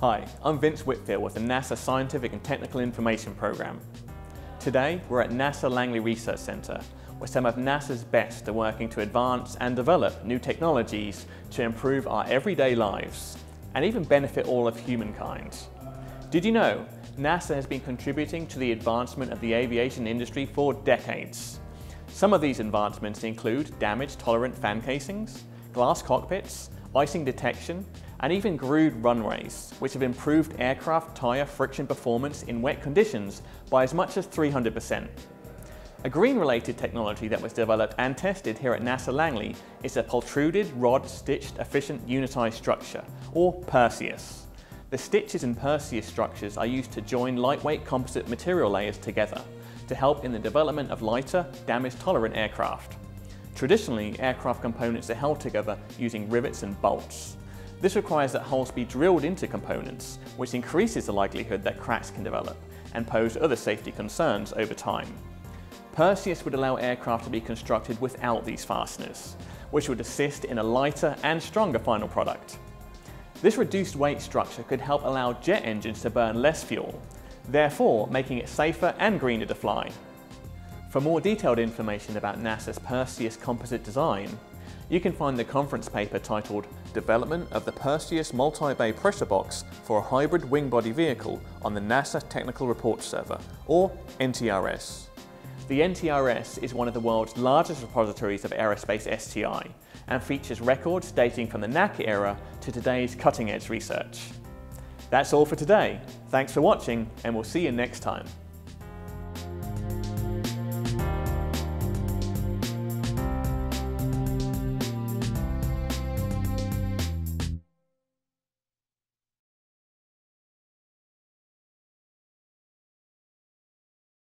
Hi, I'm Vince Whitfield with the NASA Scientific and Technical Information Program. Today, we're at NASA Langley Research Center, where some of NASA's best are working to advance and develop new technologies to improve our everyday lives and even benefit all of humankind. Did you know NASA has been contributing to the advancement of the aviation industry for decades? Some of these advancements include damage-tolerant fan casings, glass cockpits, icing detection, and even grooved runways, which have improved aircraft tyre friction performance in wet conditions by as much as 300%. A green-related technology that was developed and tested here at NASA Langley is a pultruded rod stitched efficient unitized structure, or PRSEUS. The stitches in PRSEUS structures are used to join lightweight composite material layers together to help in the development of lighter, damage-tolerant aircraft. Traditionally, aircraft components are held together using rivets and bolts. This requires that holes be drilled into components, which increases the likelihood that cracks can develop and pose other safety concerns over time. PRSEUS would allow aircraft to be constructed without these fasteners, which would assist in a lighter and stronger final product. This reduced weight structure could help allow jet engines to burn less fuel, therefore making it safer and greener to fly. For more detailed information about NASA's PRSEUS composite design, you can find the conference paper titled Development of the PRSEUS Multi-Bay Pressure Box for a Hybrid Wing Body Vehicle on the NASA Technical Report Server, or NTRS. The NTRS is one of the world's largest repositories of aerospace STI and features records dating from the NACA era to today's cutting-edge research. That's all for today. Thanks for watching and we'll see you next time.